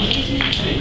Thank you.